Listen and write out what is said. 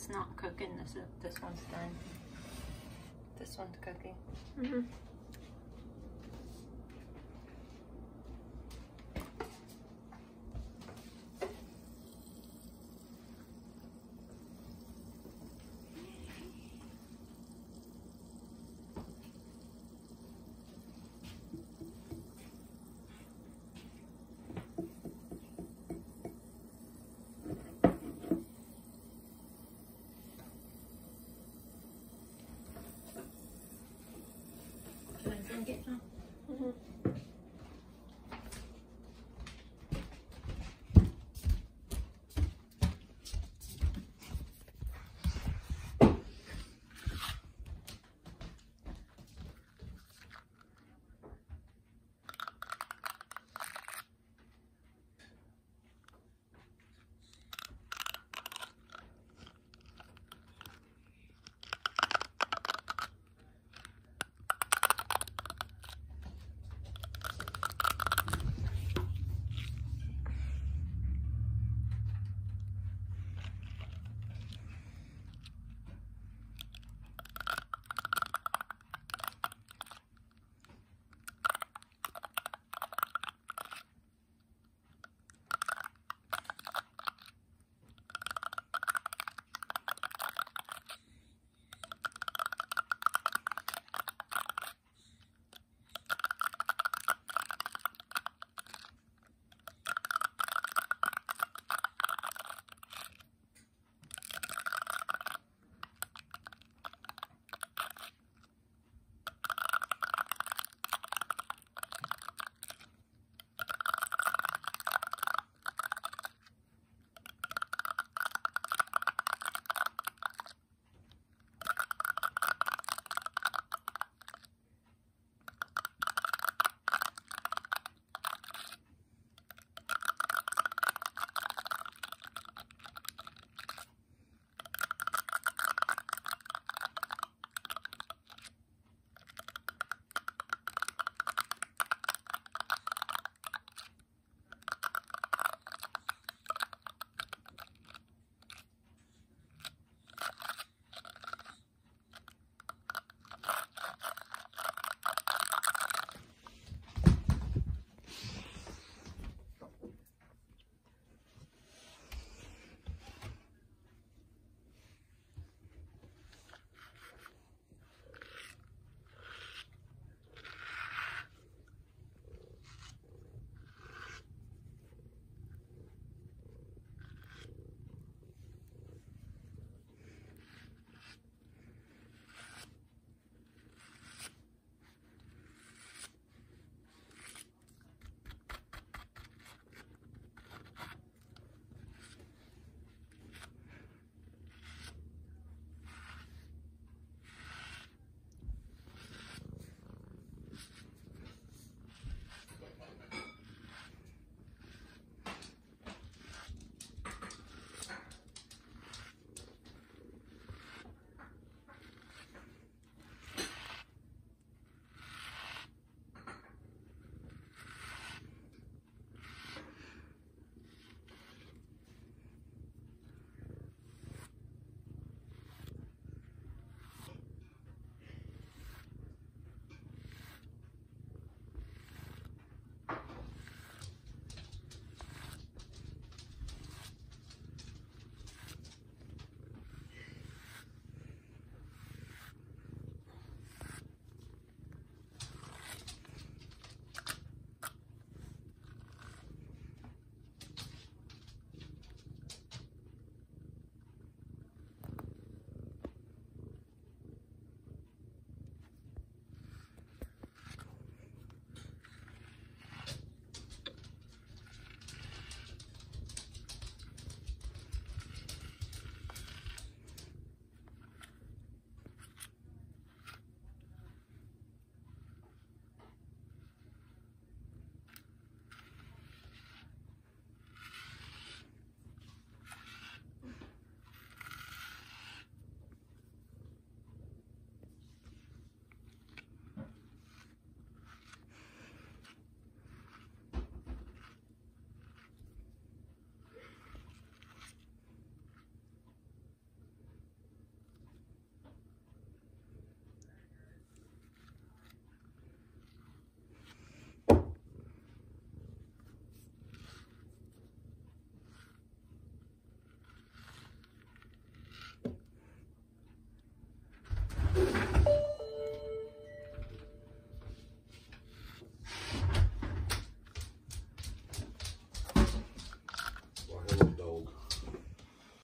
It's not cooking. This is this one's done. This one's cooking. Mhm.